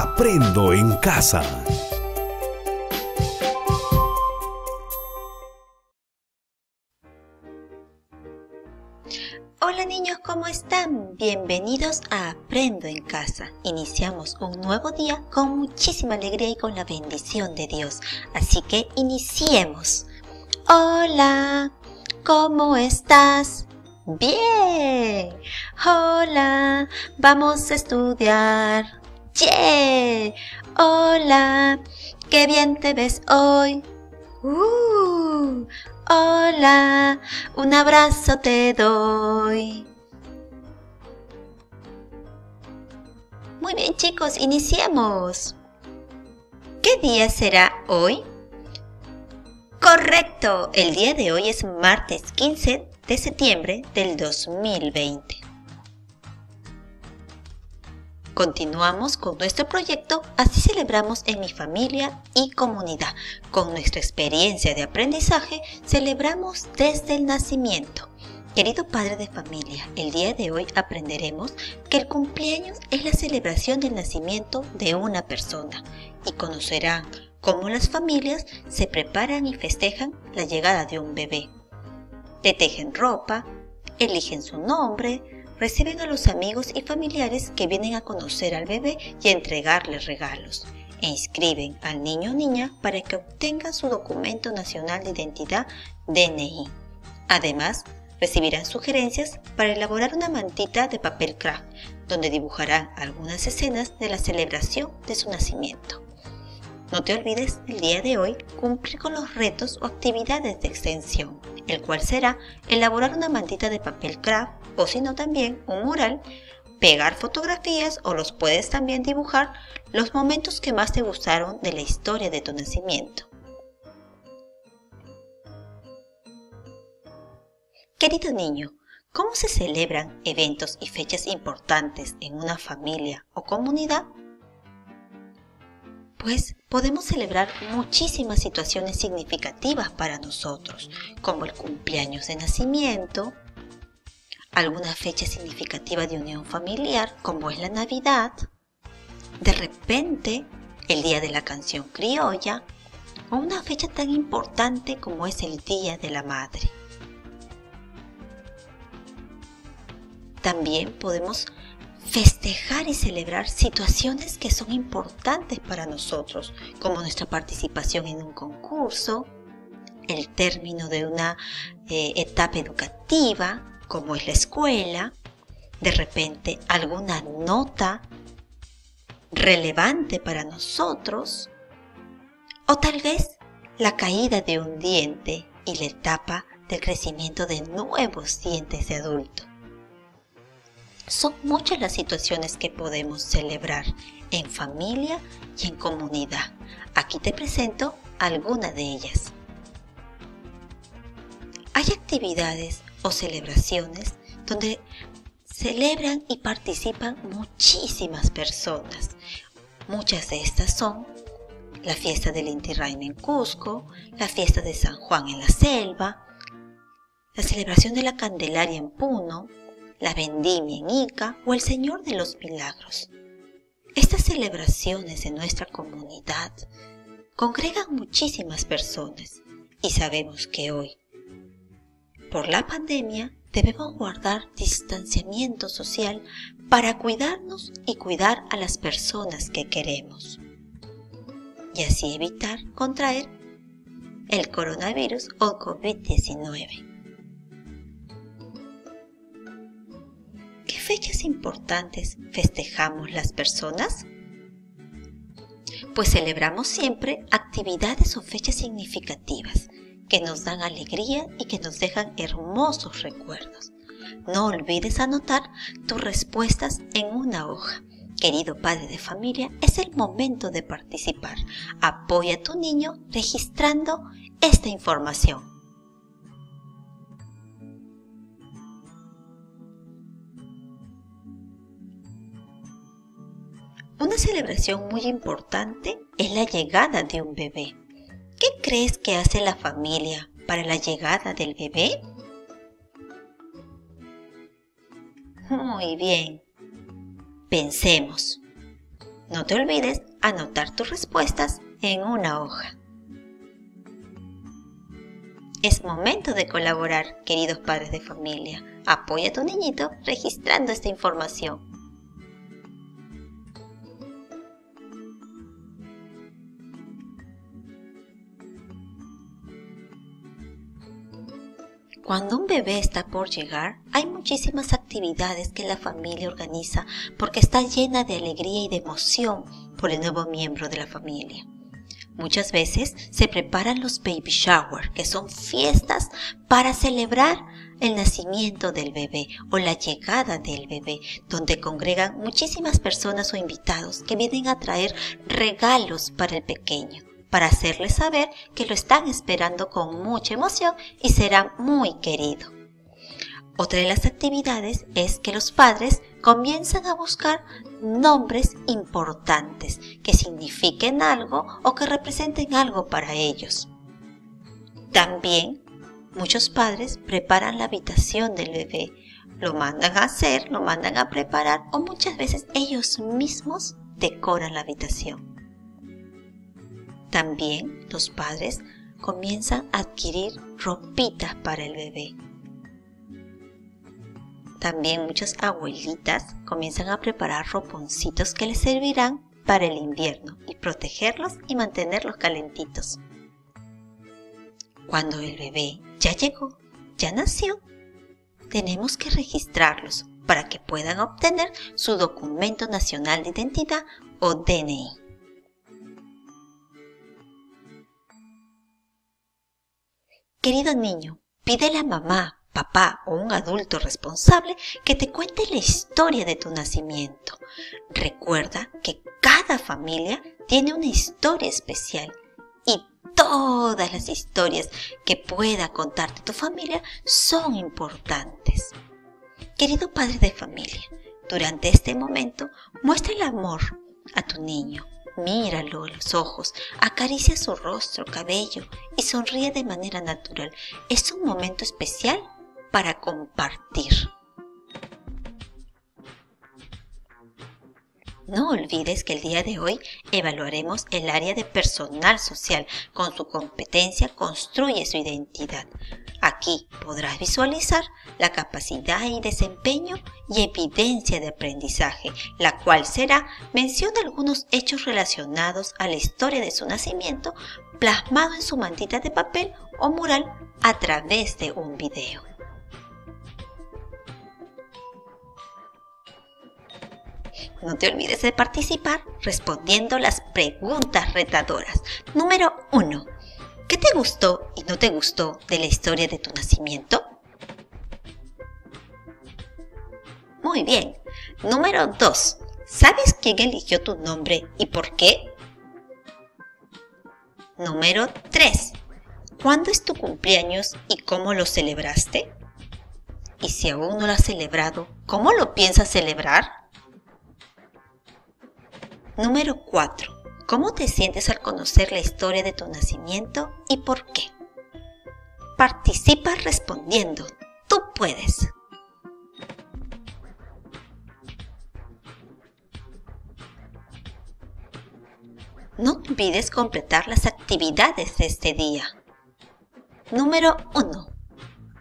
Aprendo en casa. Hola niños, ¿cómo están? Bienvenidos a Aprendo en casa. Iniciamos un nuevo día con muchísima alegría y con la bendición de Dios. Así que iniciemos. Hola, ¿cómo estás? Bien. Hola, vamos a estudiar. Yeah. Hola, qué bien te ves hoy. Uh, hola, un abrazo te doy. Muy bien chicos, iniciemos. ¿Qué día será hoy? Correcto, el día de hoy es martes 15 de septiembre del 2020. Continuamos con nuestro proyecto Así celebramos en mi familia y comunidad. Con nuestra experiencia de aprendizaje celebramos desde el nacimiento. Querido padre de familia, el día de hoy aprenderemos que el cumpleaños es la celebración del nacimiento de una persona y conocerán cómo las familias se preparan y festejan la llegada de un bebé le tejen ropa, eligen su nombre, reciben a los amigos y familiares que vienen a conocer al bebé y a entregarle regalos, e inscriben al niño o niña para que obtenga su documento nacional de identidad DNI. Además, recibirán sugerencias para elaborar una mantita de papel craft, donde dibujarán algunas escenas de la celebración de su nacimiento. No te olvides el día de hoy cumplir con los retos o actividades de extensión, el cual será elaborar una mantita de papel craft o si no también un mural, pegar fotografías o los puedes también dibujar los momentos que más te gustaron de la historia de tu nacimiento. Querido niño, ¿cómo se celebran eventos y fechas importantes en una familia o comunidad? pues podemos celebrar muchísimas situaciones significativas para nosotros, como el cumpleaños de nacimiento, alguna fecha significativa de unión familiar, como es la Navidad, de repente el Día de la Canción Criolla, o una fecha tan importante como es el Día de la Madre. También podemos festejar y celebrar situaciones que son importantes para nosotros, como nuestra participación en un concurso, el término de una eh, etapa educativa, como es la escuela, de repente alguna nota relevante para nosotros, o tal vez la caída de un diente y la etapa del crecimiento de nuevos dientes de adulto. Son muchas las situaciones que podemos celebrar en familia y en comunidad. Aquí te presento algunas de ellas. Hay actividades o celebraciones donde celebran y participan muchísimas personas. Muchas de estas son la fiesta del Inti Raymi en Cusco, la fiesta de San Juan en la selva, la celebración de la Candelaria en Puno, la vendimia en Ica o el Señor de los Milagros. Estas celebraciones en nuestra comunidad congregan muchísimas personas y sabemos que hoy, por la pandemia, debemos guardar distanciamiento social para cuidarnos y cuidar a las personas que queremos y así evitar contraer el coronavirus o COVID-19. fechas importantes festejamos las personas? Pues celebramos siempre actividades o fechas significativas que nos dan alegría y que nos dejan hermosos recuerdos. No olvides anotar tus respuestas en una hoja. Querido padre de familia, es el momento de participar. Apoya a tu niño registrando esta información. Una celebración muy importante es la llegada de un bebé. ¿Qué crees que hace la familia para la llegada del bebé? Muy bien. Pensemos. No te olvides anotar tus respuestas en una hoja. Es momento de colaborar, queridos padres de familia. Apoya a tu niñito registrando esta información. Cuando un bebé está por llegar, hay muchísimas actividades que la familia organiza porque está llena de alegría y de emoción por el nuevo miembro de la familia. Muchas veces se preparan los baby shower, que son fiestas para celebrar el nacimiento del bebé o la llegada del bebé, donde congregan muchísimas personas o invitados que vienen a traer regalos para el pequeño para hacerle saber que lo están esperando con mucha emoción y será muy querido. Otra de las actividades es que los padres comienzan a buscar nombres importantes que signifiquen algo o que representen algo para ellos. También muchos padres preparan la habitación del bebé, lo mandan a hacer, lo mandan a preparar o muchas veces ellos mismos decoran la habitación. También los padres comienzan a adquirir ropitas para el bebé. También muchas abuelitas comienzan a preparar roponcitos que les servirán para el invierno y protegerlos y mantenerlos calentitos. Cuando el bebé ya llegó, ya nació, tenemos que registrarlos para que puedan obtener su documento nacional de identidad o DNI. Querido niño, pídele a mamá, papá o un adulto responsable que te cuente la historia de tu nacimiento. Recuerda que cada familia tiene una historia especial y todas las historias que pueda contarte tu familia son importantes. Querido padre de familia, durante este momento muestra el amor a tu niño Míralo a los ojos, acaricia su rostro, cabello y sonríe de manera natural. Es un momento especial para compartir. No olvides que el día de hoy evaluaremos el área de personal social. Con su competencia construye su identidad. Aquí podrás visualizar la capacidad y desempeño y evidencia de aprendizaje, la cual será mención de algunos hechos relacionados a la historia de su nacimiento plasmado en su mantita de papel o mural a través de un video. No te olvides de participar respondiendo las preguntas retadoras. Número 1. ¿Qué te gustó y no te gustó de la historia de tu nacimiento? Muy bien. Número 2. ¿Sabes quién eligió tu nombre y por qué? Número 3. ¿Cuándo es tu cumpleaños y cómo lo celebraste? Y si aún no lo has celebrado, ¿cómo lo piensas celebrar? Número 4. ¿Cómo te sientes al conocer la historia de tu nacimiento y por qué? Participa respondiendo. Tú puedes. No olvides completar las actividades de este día. Número 1.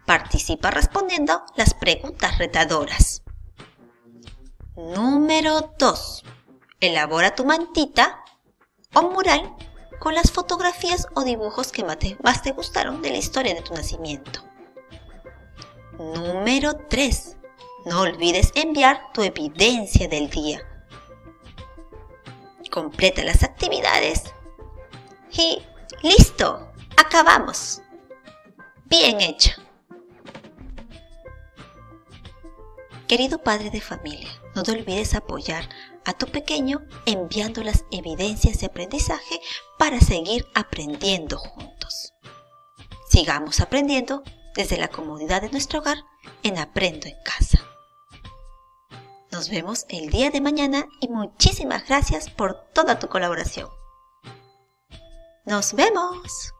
Participa respondiendo las preguntas retadoras. Número 2. Elabora tu mantita o mural con las fotografías o dibujos que más te gustaron de la historia de tu nacimiento. Número 3. No olvides enviar tu evidencia del día. Completa las actividades y listo, acabamos. Bien hecho. Querido padre de familia, no te olvides apoyar a tu pequeño enviando las evidencias de aprendizaje para seguir aprendiendo juntos. Sigamos aprendiendo desde la comodidad de nuestro hogar en Aprendo en Casa. Nos vemos el día de mañana y muchísimas gracias por toda tu colaboración. ¡Nos vemos!